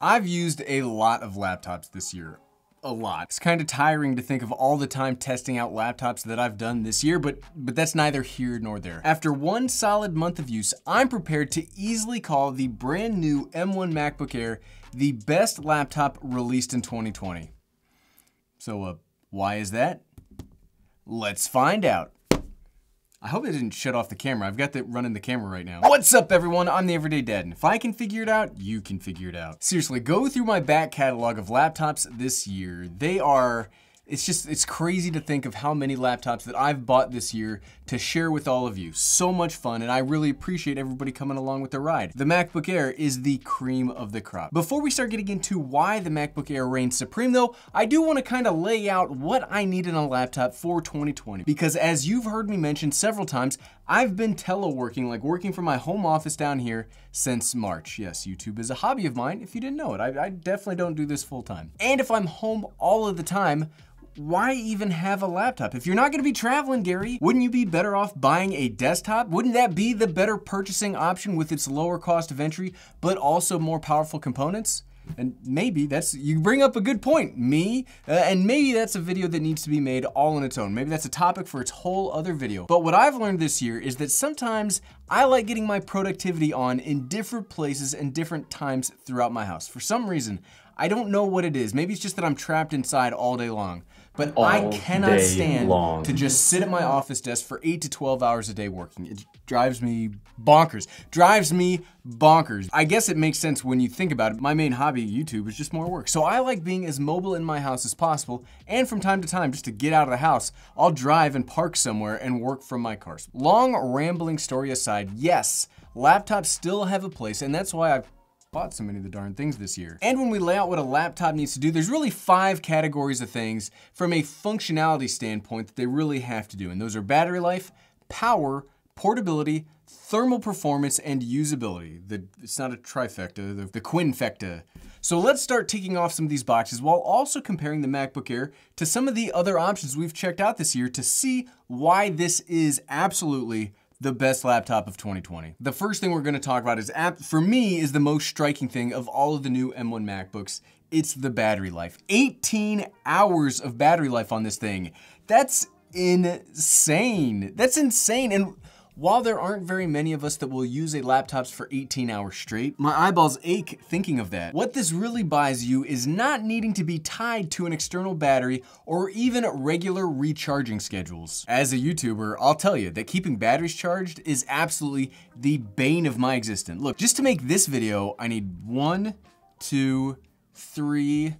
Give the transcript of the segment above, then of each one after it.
I've used a lot of laptops this year. A lot. It's kind of tiring to think of all the time testing out laptops that I've done this year, but, but that's neither here nor there. After one solid month of use, I'm prepared to easily call the brand new M1 MacBook Air the best laptop released in 2020. So, uh, why is that? Let's find out. I hope it didn't shut off the camera. I've got that running the camera right now. What's up everyone? I'm the Everyday Dad, and if I can figure it out, you can figure it out. Seriously, go through my back catalog of laptops this year. They are it's just, it's crazy to think of how many laptops that I've bought this year to share with all of you. So much fun, and I really appreciate everybody coming along with the ride. The MacBook Air is the cream of the crop. Before we start getting into why the MacBook Air reigns supreme though, I do wanna kinda lay out what I need in a laptop for 2020. Because as you've heard me mention several times, I've been teleworking, like working from my home office down here since March. Yes, YouTube is a hobby of mine, if you didn't know it. I, I definitely don't do this full time. And if I'm home all of the time, why even have a laptop? If you're not gonna be traveling, Gary, wouldn't you be better off buying a desktop? Wouldn't that be the better purchasing option with its lower cost of entry, but also more powerful components? And maybe that's, you bring up a good point, me, uh, and maybe that's a video that needs to be made all on its own. Maybe that's a topic for its whole other video. But what I've learned this year is that sometimes I like getting my productivity on in different places and different times throughout my house. For some reason, I don't know what it is. Maybe it's just that I'm trapped inside all day long. But All I cannot stand long. to just sit at my office desk for 8 to 12 hours a day working. It drives me bonkers. Drives me bonkers. I guess it makes sense when you think about it. My main hobby, YouTube, is just more work. So I like being as mobile in my house as possible, and from time to time, just to get out of the house, I'll drive and park somewhere and work from my cars. Long rambling story aside, yes, laptops still have a place, and that's why I've bought so many of the darn things this year. And when we lay out what a laptop needs to do, there's really five categories of things from a functionality standpoint that they really have to do. And those are battery life, power, portability, thermal performance, and usability. The, it's not a trifecta, the, the quinfecta. So let's start ticking off some of these boxes while also comparing the MacBook Air to some of the other options we've checked out this year to see why this is absolutely the best laptop of 2020. The first thing we're gonna talk about is, app, for me, is the most striking thing of all of the new M1 MacBooks. It's the battery life. 18 hours of battery life on this thing. That's insane. That's insane. And while there aren't very many of us that will use a laptops for 18 hours straight, my eyeballs ache thinking of that. What this really buys you is not needing to be tied to an external battery or even regular recharging schedules. As a YouTuber, I'll tell you that keeping batteries charged is absolutely the bane of my existence. Look, just to make this video, I need one, two, three,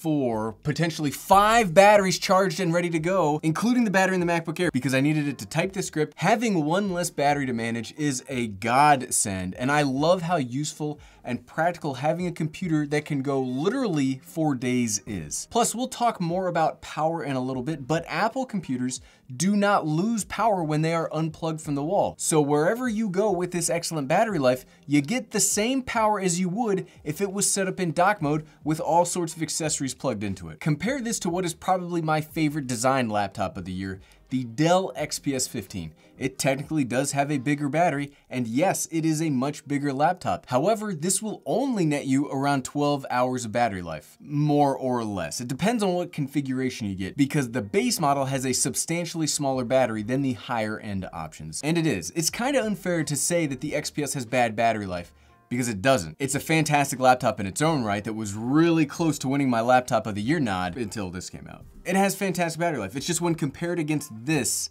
four, potentially five batteries charged and ready to go, including the battery in the MacBook Air because I needed it to type the script. Having one less battery to manage is a godsend, and I love how useful and practical having a computer that can go literally four days is. Plus, we'll talk more about power in a little bit, but Apple computers do not lose power when they are unplugged from the wall. So wherever you go with this excellent battery life, you get the same power as you would if it was set up in dock mode with all sorts of accessories plugged into it. Compare this to what is probably my favorite design laptop of the year, the Dell XPS 15. It technically does have a bigger battery, and yes, it is a much bigger laptop. However, this will only net you around 12 hours of battery life, more or less. It depends on what configuration you get, because the base model has a substantially smaller battery than the higher end options. And it is. It's kind of unfair to say that the XPS has bad battery life, because it doesn't. It's a fantastic laptop in its own right that was really close to winning my laptop of the year nod until this came out. It has fantastic battery life. It's just when compared against this,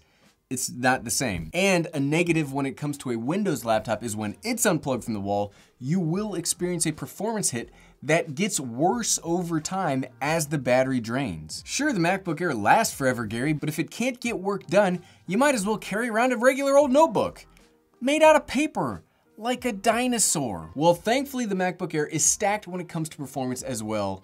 it's not the same. And a negative when it comes to a Windows laptop is when it's unplugged from the wall, you will experience a performance hit that gets worse over time as the battery drains. Sure, the MacBook Air lasts forever, Gary, but if it can't get work done, you might as well carry around a regular old notebook. Made out of paper, like a dinosaur. Well, thankfully the MacBook Air is stacked when it comes to performance as well,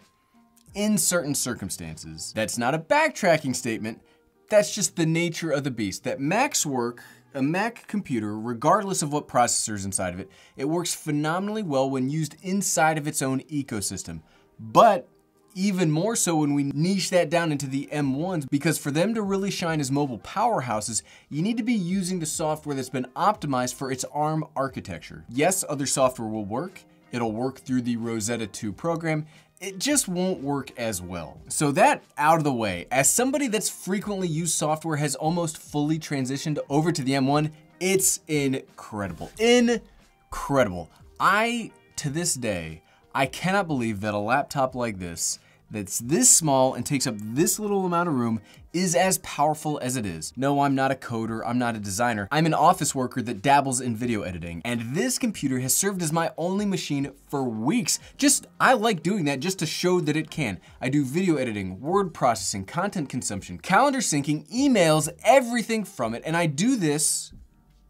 in certain circumstances. That's not a backtracking statement, that's just the nature of the beast. That Mac's work, a Mac computer, regardless of what processor's inside of it, it works phenomenally well when used inside of its own ecosystem. But even more so when we niche that down into the M1s because for them to really shine as mobile powerhouses, you need to be using the software that's been optimized for its ARM architecture. Yes, other software will work, it'll work through the Rosetta 2 program, it just won't work as well. So that out of the way, as somebody that's frequently used software has almost fully transitioned over to the M1, it's incredible. Incredible. I, to this day, I cannot believe that a laptop like this that's this small and takes up this little amount of room is as powerful as it is. No, I'm not a coder, I'm not a designer. I'm an office worker that dabbles in video editing, and this computer has served as my only machine for weeks. Just, I like doing that just to show that it can. I do video editing, word processing, content consumption, calendar syncing, emails, everything from it, and I do this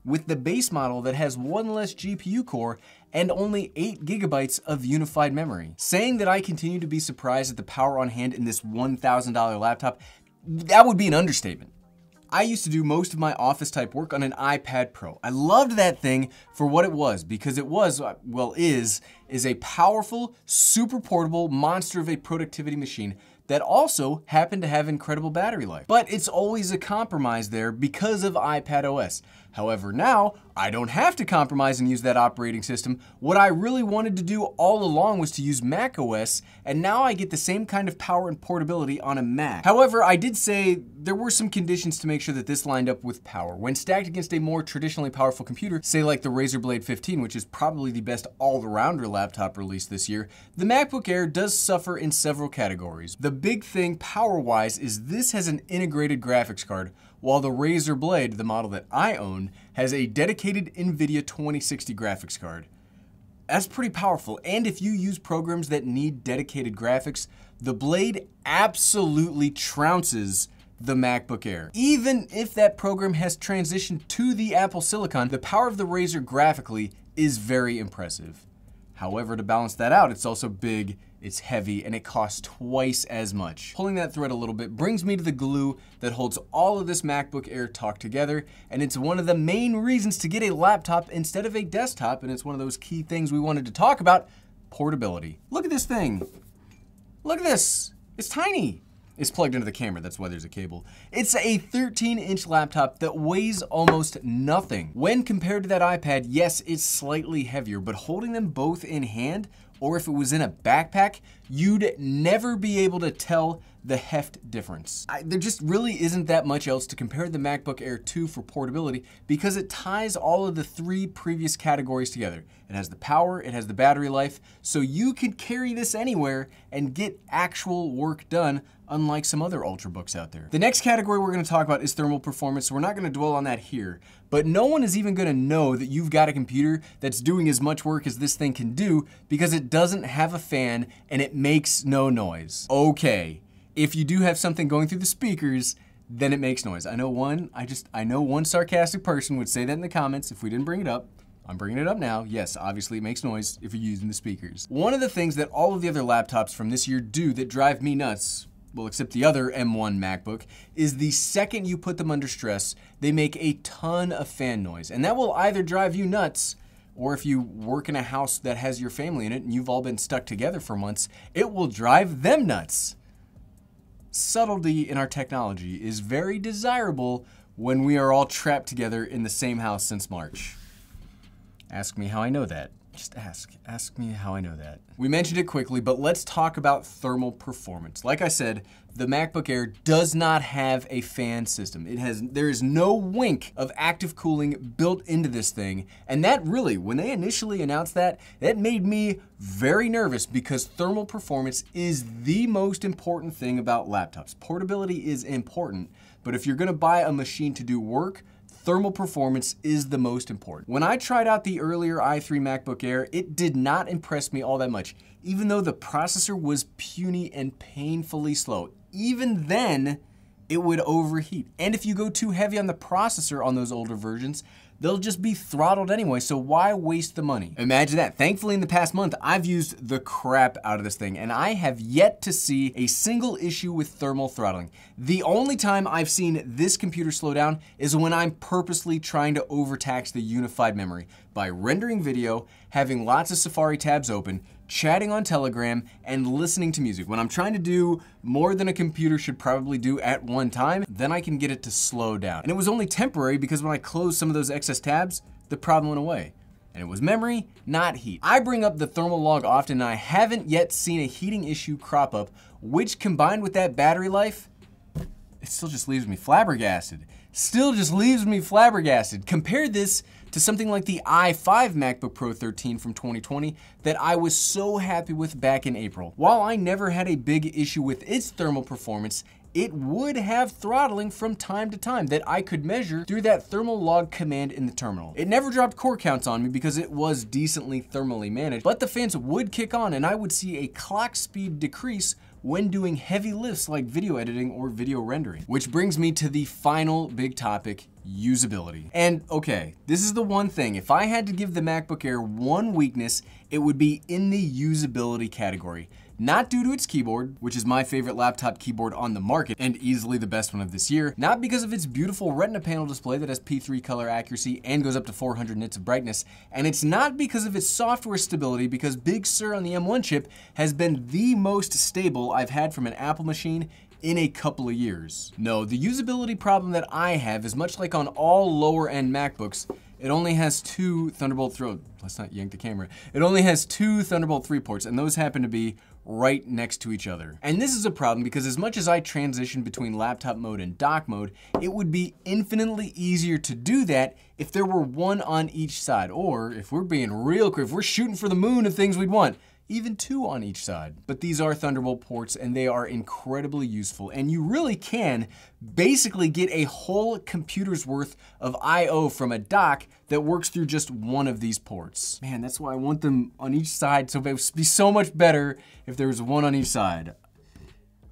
with the base model that has one less GPU core and only 8 gigabytes of unified memory. Saying that I continue to be surprised at the power on hand in this $1,000 laptop, that would be an understatement. I used to do most of my office type work on an iPad Pro. I loved that thing for what it was because it was, uh, well, is, is a powerful, super portable monster of a productivity machine that also happened to have incredible battery life. But it's always a compromise there because of iPad OS. However, now I don't have to compromise and use that operating system. What I really wanted to do all along was to use Mac OS, and now I get the same kind of power and portability on a Mac. However, I did say there were some conditions to make sure that this lined up with power. When stacked against a more traditionally powerful computer, say like the Razer Blade 15, which is probably the best all-rounder laptop released this year, the MacBook Air does suffer in several categories. The big thing power-wise is this has an integrated graphics card, while the Razer Blade, the model that I own, has a dedicated NVIDIA 2060 graphics card. That's pretty powerful, and if you use programs that need dedicated graphics, the Blade absolutely trounces the MacBook Air. Even if that program has transitioned to the Apple Silicon, the power of the Razer graphically is very impressive. However, to balance that out, it's also big, it's heavy, and it costs twice as much. Pulling that thread a little bit brings me to the glue that holds all of this MacBook Air talk together, and it's one of the main reasons to get a laptop instead of a desktop, and it's one of those key things we wanted to talk about, portability. Look at this thing. Look at this. It's tiny. It's plugged into the camera, that's why there's a cable. It's a 13 inch laptop that weighs almost nothing. When compared to that iPad, yes, it's slightly heavier, but holding them both in hand, or if it was in a backpack, you'd never be able to tell the heft difference. I, there just really isn't that much else to compare the MacBook Air 2 for portability because it ties all of the three previous categories together. It has the power, it has the battery life, so you could carry this anywhere and get actual work done unlike some other Ultrabooks out there. The next category we're gonna talk about is thermal performance, so we're not gonna dwell on that here, but no one is even gonna know that you've got a computer that's doing as much work as this thing can do because it doesn't have a fan and it makes no noise. Okay, if you do have something going through the speakers, then it makes noise. I know one, I just, I know one sarcastic person would say that in the comments if we didn't bring it up. I'm bringing it up now. Yes, obviously it makes noise if you're using the speakers. One of the things that all of the other laptops from this year do that drive me nuts well, except the other M1 MacBook, is the second you put them under stress, they make a ton of fan noise. And that will either drive you nuts, or if you work in a house that has your family in it and you've all been stuck together for months, it will drive them nuts subtlety in our technology is very desirable when we are all trapped together in the same house since March. Ask me how I know that. Just ask. Ask me how I know that. We mentioned it quickly, but let's talk about thermal performance. Like I said, the MacBook Air does not have a fan system. It has there is no wink of active cooling built into this thing, and that really, when they initially announced that, that made me very nervous because thermal performance is the most important thing about laptops. Portability is important, but if you're going to buy a machine to do work, thermal performance is the most important. When I tried out the earlier i3 MacBook Air, it did not impress me all that much, even though the processor was puny and painfully slow. Even then, it would overheat. And if you go too heavy on the processor on those older versions, they'll just be throttled anyway, so why waste the money? Imagine that. Thankfully, in the past month, I've used the crap out of this thing, and I have yet to see a single issue with thermal throttling. The only time I've seen this computer slow down is when I'm purposely trying to overtax the unified memory by rendering video, having lots of Safari tabs open, chatting on Telegram, and listening to music. When I'm trying to do more than a computer should probably do at one time, then I can get it to slow down. And it was only temporary because when I closed some of those excess tabs, the problem went away. and it was memory, not heat. I bring up the thermal log often and I haven't yet seen a heating issue crop up, which combined with that battery life, it still just leaves me flabbergasted. Still just leaves me flabbergasted. Compare this to something like the i5 MacBook Pro 13 from 2020 that I was so happy with back in April. While I never had a big issue with its thermal performance, it would have throttling from time to time that I could measure through that thermal log command in the terminal. It never dropped core counts on me because it was decently thermally managed, but the fans would kick on and I would see a clock speed decrease when doing heavy lifts like video editing or video rendering. Which brings me to the final big topic, usability. And okay, this is the one thing, if I had to give the MacBook Air one weakness, it would be in the usability category. Not due to its keyboard, which is my favorite laptop keyboard on the market and easily the best one of this year, not because of its beautiful retina panel display that has P3 color accuracy and goes up to 400 nits of brightness, and it's not because of its software stability because Big Sur on the M1 chip has been the most stable I've had from an Apple machine in a couple of years. No, the usability problem that I have is much like on all lower end MacBooks, it only has two Thunderbolt 3, let's not yank the camera. It only has two Thunderbolt 3 ports and those happen to be right next to each other. And this is a problem because as much as I transition between laptop mode and dock mode, it would be infinitely easier to do that if there were one on each side. Or if we're being real if we're shooting for the moon of things we'd want, even two on each side. But these are Thunderbolt ports and they are incredibly useful and you really can basically get a whole computer's worth of I.O. from a dock that works through just one of these ports. Man, that's why I want them on each side so it would be so much better if there was one on each side.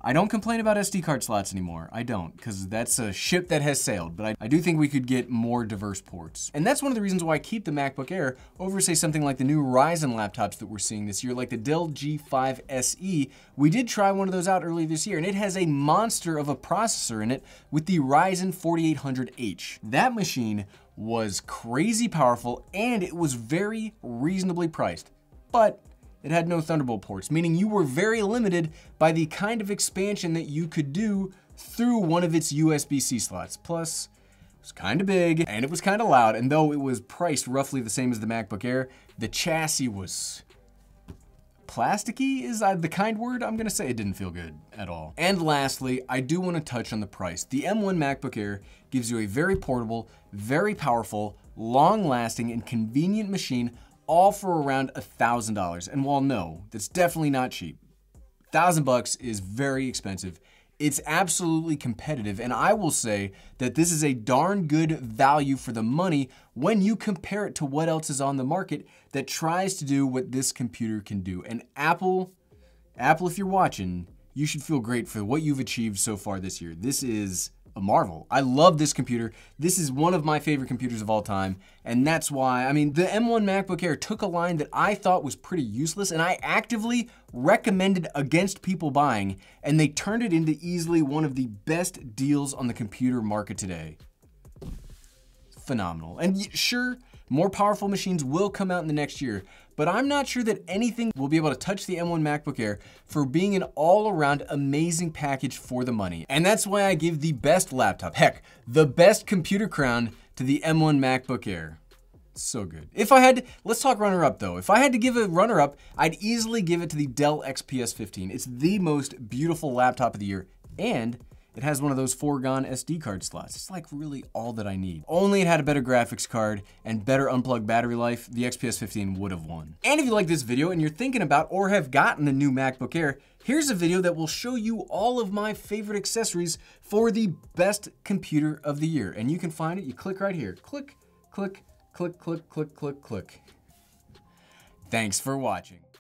I don't complain about SD card slots anymore. I don't, because that's a ship that has sailed, but I, I, do think we could get more diverse ports. And that's one of the reasons why I keep the MacBook Air over, say, something like the new Ryzen laptops that we're seeing this year, like the Dell G5 SE. We did try one of those out earlier this year, and it has a monster of a processor in it with the Ryzen 4800H. That machine was crazy powerful, and it was very reasonably priced. But it had no Thunderbolt ports, meaning you were very limited by the kind of expansion that you could do through one of its USB-C slots. Plus, it was kind of big and it was kind of loud, and though it was priced roughly the same as the MacBook Air, the chassis was plasticky is uh, the kind word I'm gonna say. It didn't feel good at all. And lastly, I do wanna touch on the price. The M1 MacBook Air gives you a very portable, very powerful, long lasting, and convenient machine all for around a $1,000. And while no, that's definitely not cheap, 1000 bucks is very expensive. It's absolutely competitive, and I will say that this is a darn good value for the money when you compare it to what else is on the market that tries to do what this computer can do. And Apple, Apple, if you're watching, you should feel great for what you've achieved so far this year. This is a marvel. I love this computer. This is one of my favorite computers of all time. And that's why, I mean, the M1 MacBook Air took a line that I thought was pretty useless and I actively recommended against people buying, and they turned it into easily one of the best deals on the computer market today. Phenomenal. And sure, more powerful machines will come out in the next year, but I'm not sure that anything will be able to touch the M1 MacBook Air for being an all-around amazing package for the money. And that's why I give the best laptop, heck, the best computer crown to the M1 MacBook Air. So good. If I had, let's talk runner-up though. If I had to give a runner-up, I'd easily give it to the Dell XPS 15. It's the most beautiful laptop of the year, and it has one of those foregone SD card slots. It's like really all that I need. Only it had a better graphics card and better unplugged battery life, the XPS 15 would have won. And if you like this video and you're thinking about or have gotten the new MacBook Air, here's a video that will show you all of my favorite accessories for the best computer of the year. And you can find it, you click right here. Click, click, click, click, click, click, click. Thanks for watching.